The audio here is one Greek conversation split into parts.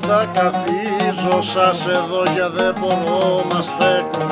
πάντα καθίζω σας εδώ για δεν μπορώ να στέκω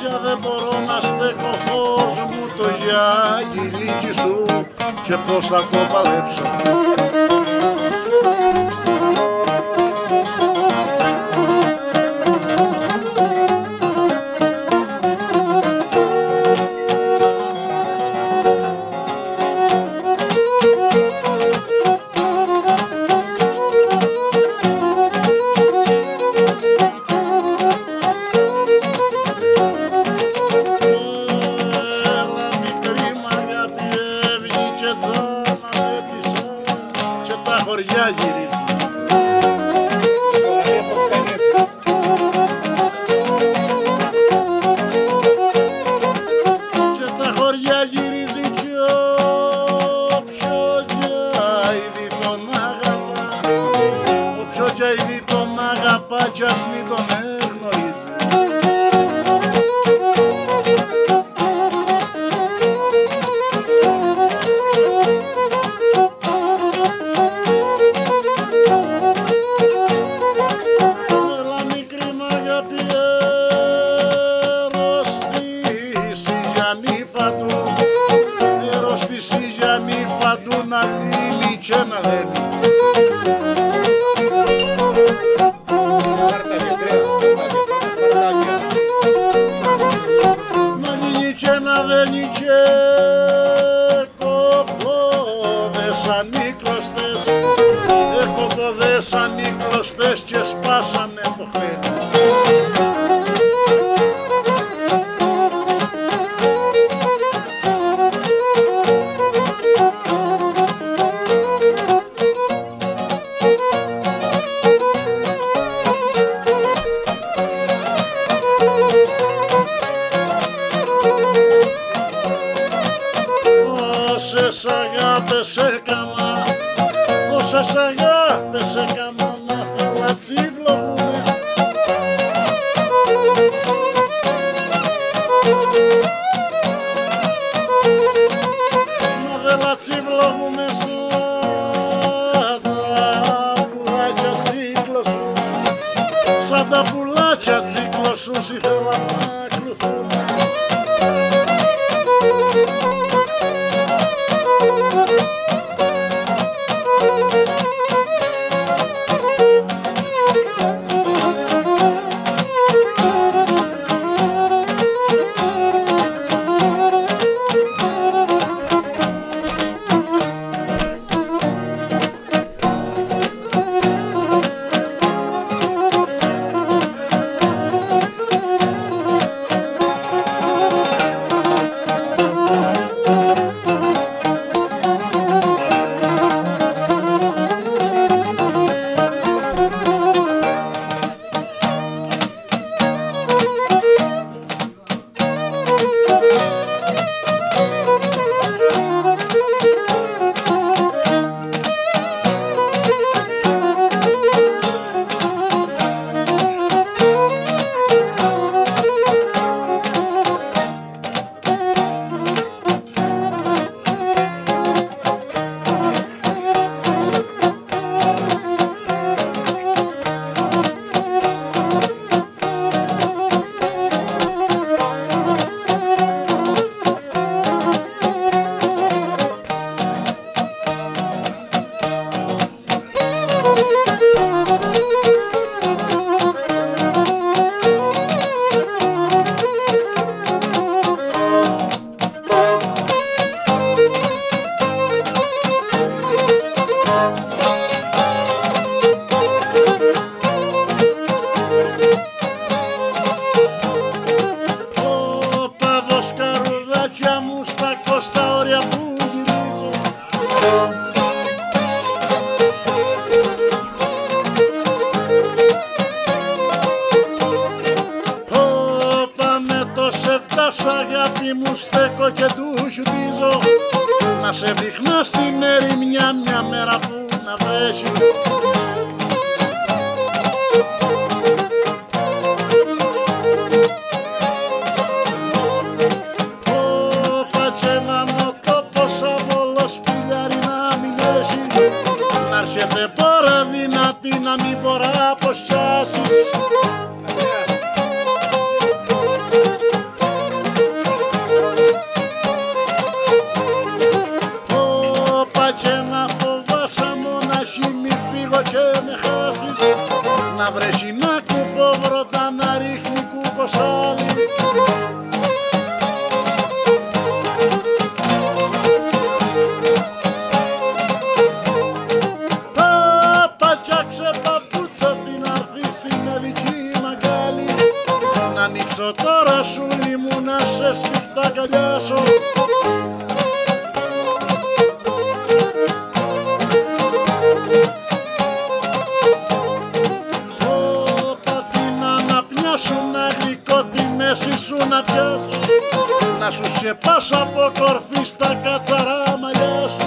Για δεν μπορώ να στέκω φως μου το γιαγιλίκι σου και πως θα κοπαλέψω Yeah. Emily. dziwna να σε δείχνω στην ερημιά μια μέρα που να βρέσει. να σου σε πάσα από κορφή στα καθαρά μαλλιά σου.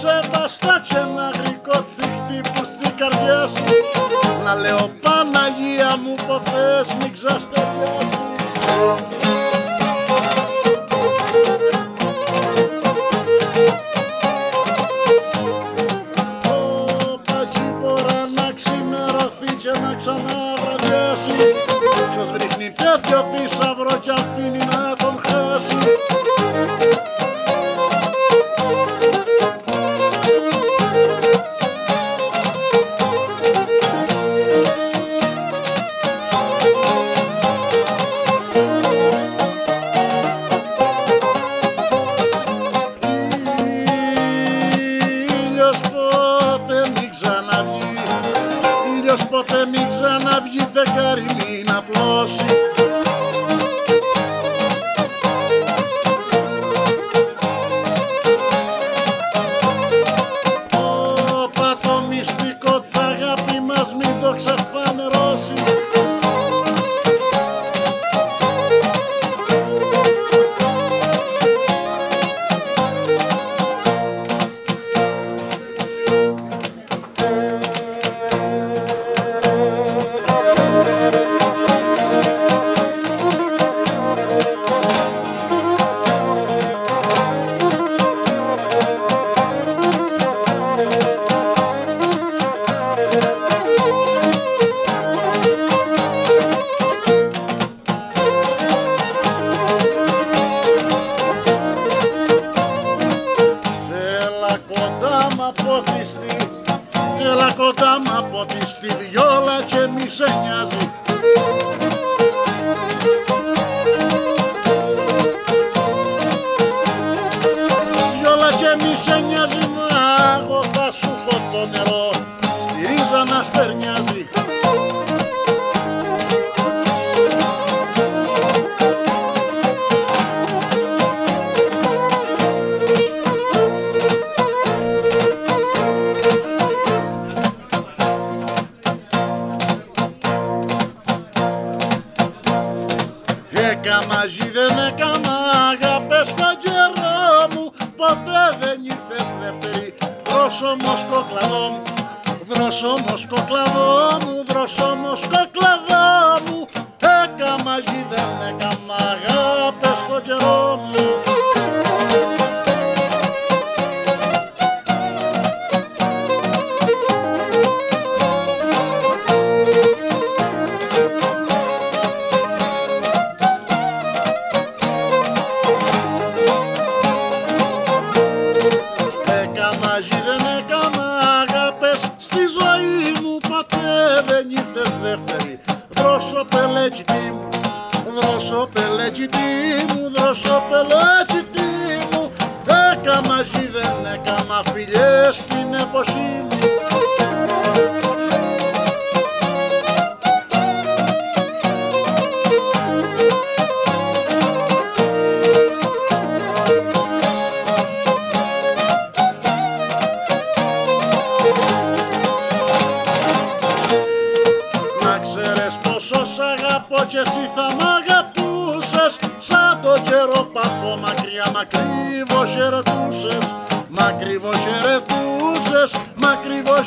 Σε μπαστάτσε μαγρικό τσιχτή που στη καρδιά σου. Να λέω Παναγία μου ποτέ μην ξαστεριάσει κοντά μ' από τη σπιδιόλα και μη σε νοιάζει. δρόμο σκοκλαδό μου, δρόσο μου μου. πελατητή μου, δώσε πελατητή μου. Δέκα μαζί δεν φιλιές στην μου.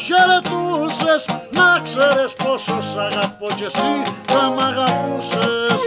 χαιρετούσες Να ξέρες πόσο σ' αγαπώ κι εσύ θα μ' αγαπούσες.